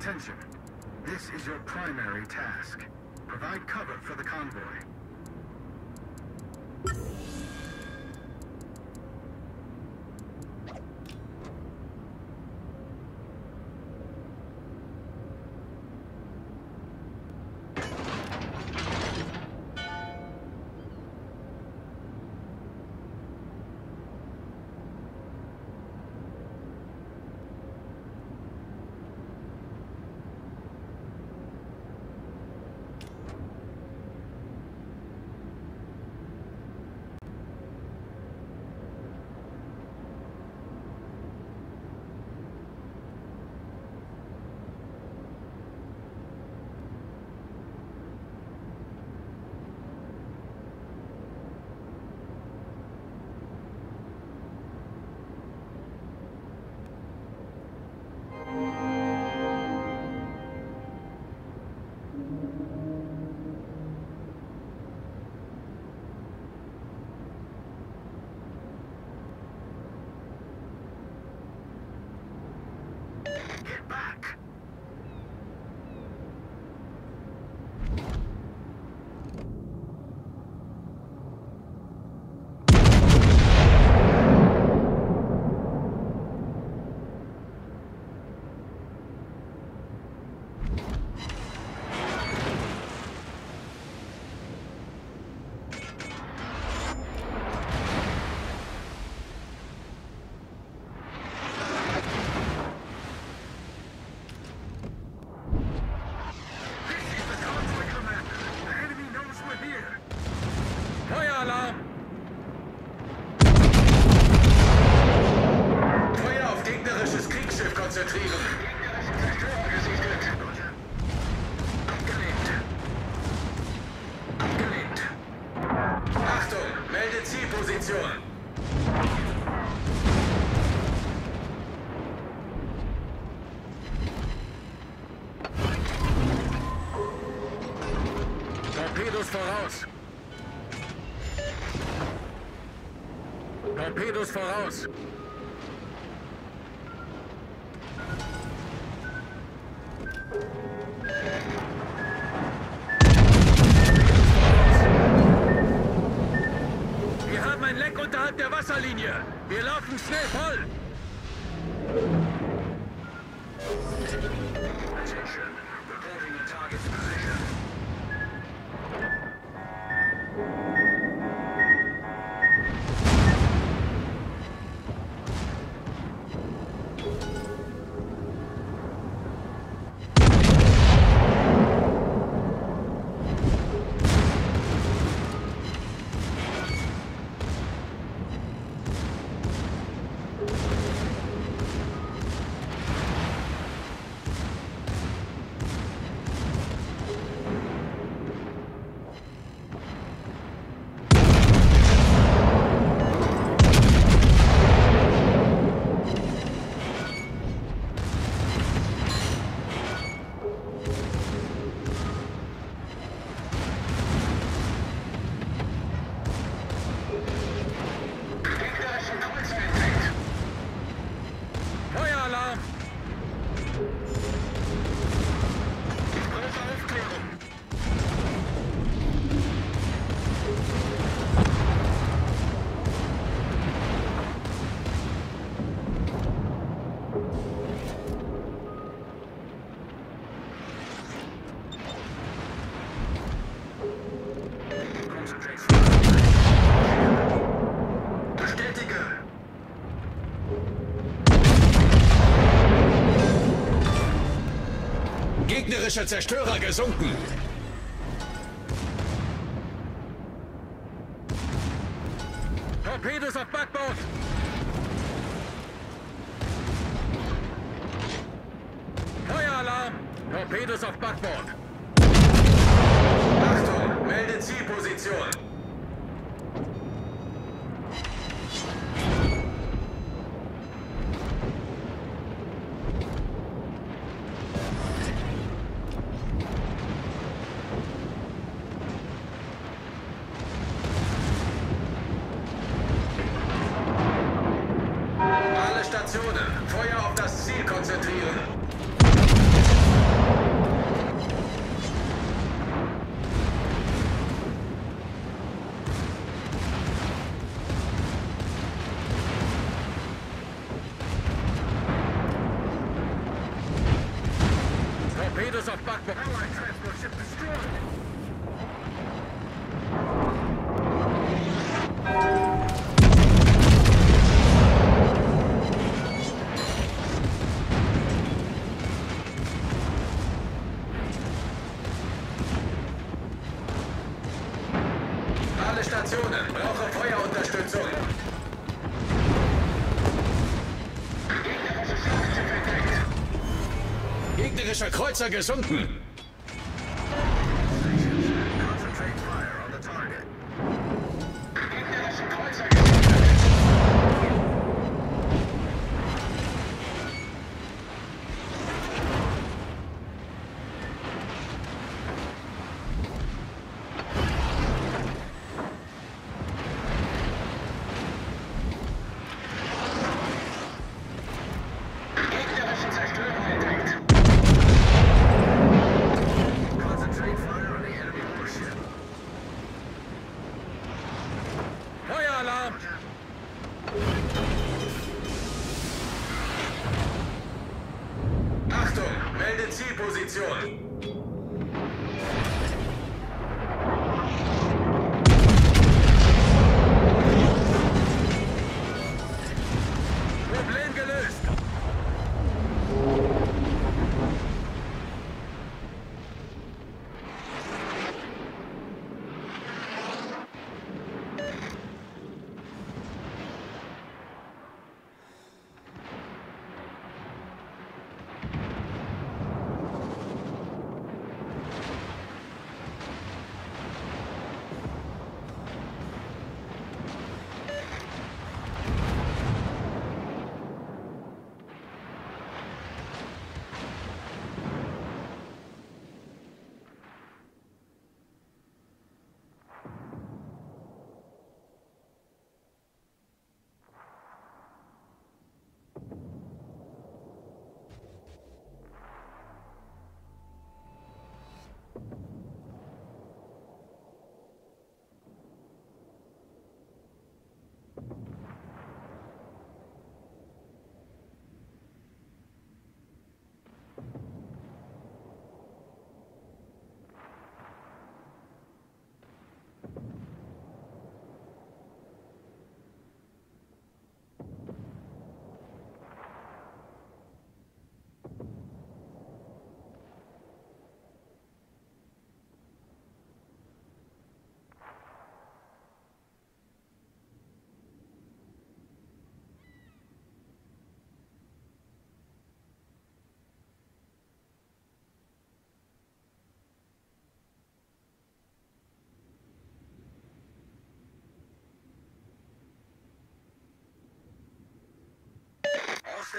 Attention. This is your primary task. Provide cover for the convoy. Zielposition. Torpedos voraus. Torpedos voraus. Schnell voll. Gegnerischer Zerstörer gesunken. Torpedos auf Backbord! Feueralarm! Torpedos auf Backbord! Achtung, melde Zielposition. Kreuzer gesunken.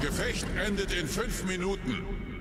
Gefecht endet in fünf Minuten.